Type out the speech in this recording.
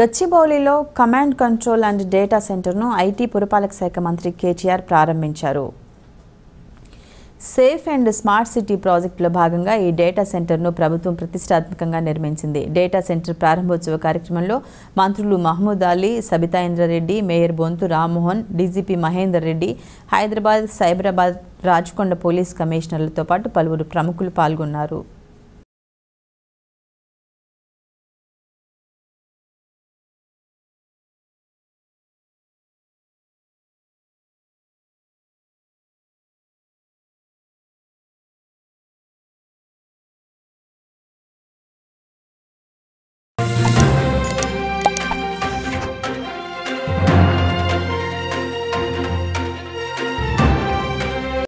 గచ్చిబౌలిలో command control and data సెంటర్ను IT పురపాలక శాఖ మంత్రి కేటీఆర్ ప్రారంభించారు. సేఫ్ అండ్ స్మార్ట్ సిటీ ప్రాజెక్టులో భాగంగా ఈ డేటా సెంటర్ను ప్రభుత్వం ప్రతిష్టాత్మకంగా నిర్మించింది. డేటా సెంటర్ ప్రారంభోత్సవ కార్యక్రమంలో మంత్రులు Mahmood Ali Sabitha Indra Reddy mayor Bonthu Rammohan DGP Mahender Reddy Hyderabad Cyberabad Rachakonda police కమిషనర్లతో పాటు పలువురు ప్రముఖులు పాల్గొన్నారు.